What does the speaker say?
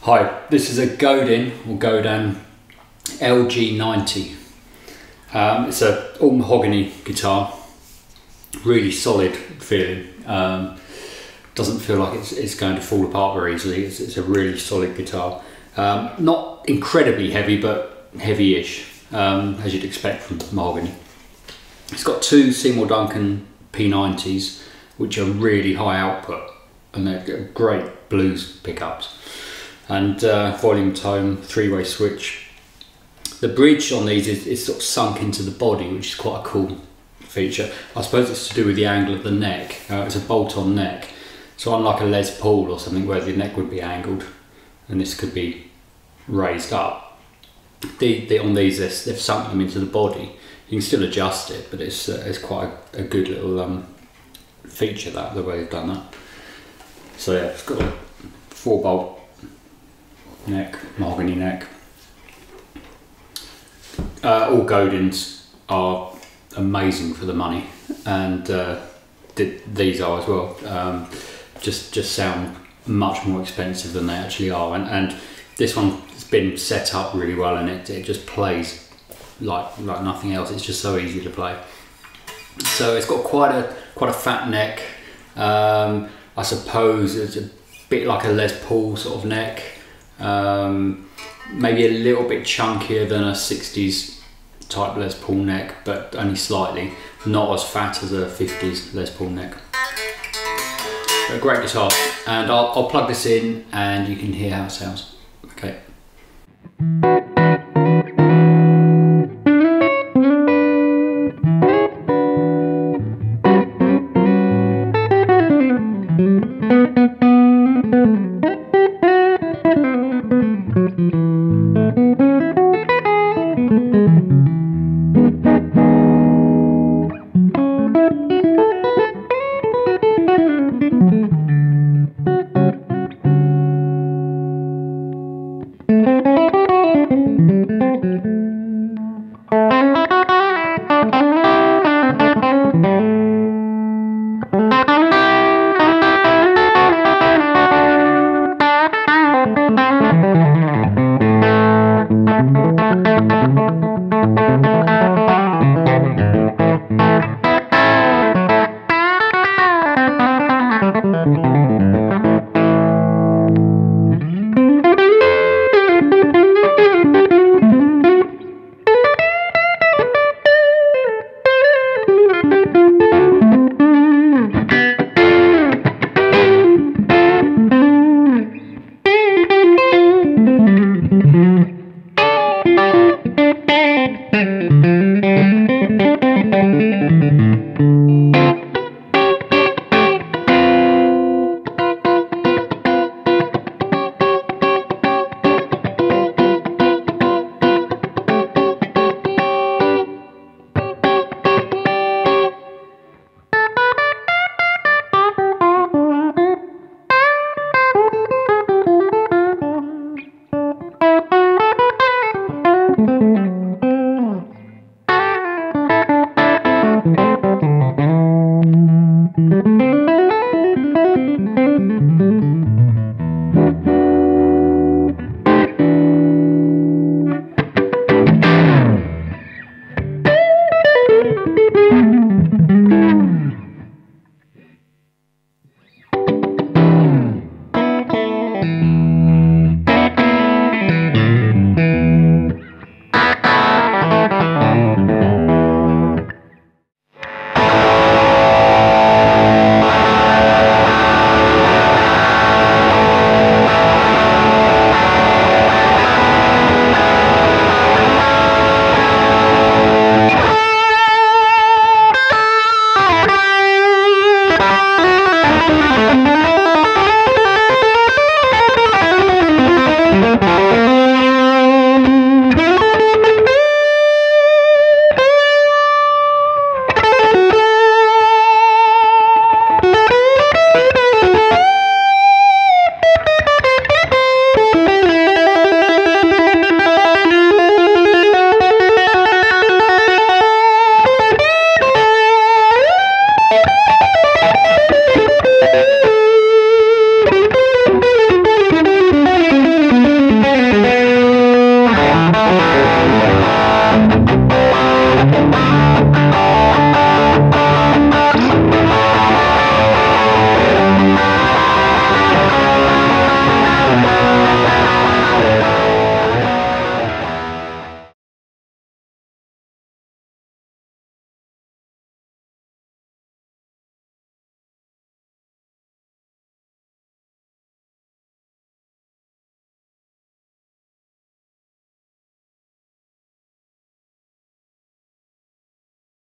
Hi, this is a Godin or Godin LG90. Um, it's a all mahogany guitar, really solid feeling. Um, doesn't feel like it's, it's, going to fall apart very easily. It's, it's a really solid guitar. Um, not incredibly heavy, but heavy-ish, um, as you'd expect from mahogany. It's got two Seymour Duncan P90s, which are really high output, and they're great blues pickups. And uh, volume tone, three-way switch. The bridge on these is, is sort of sunk into the body, which is quite a cool feature. I suppose it's to do with the angle of the neck. Uh, it's a bolt-on neck. So unlike a Les Paul or something where the neck would be angled and this could be raised up, the, the, on these they've sunk them into the body. You can still adjust it, but it's, uh, it's quite a, a good little um, feature that the way they've done that. So yeah, it's got a four bolt neck, mahogany neck. Uh, all Godins are amazing for the money, and uh, these are as well. Um, just just sound much more expensive than they actually are, and, and this one's been set up really well, and it, it just plays like like nothing else. It's just so easy to play. So it's got quite a quite a fat neck. Um, I suppose it's a bit like a Les Paul sort of neck. Um, maybe a little bit chunkier than a 60s type Les Paul neck, but only slightly. Not as fat as a 50s Les Paul neck. A great guitar. And I'll, I'll plug this in and you can hear how it sounds. Okay. Thank you. thank you you.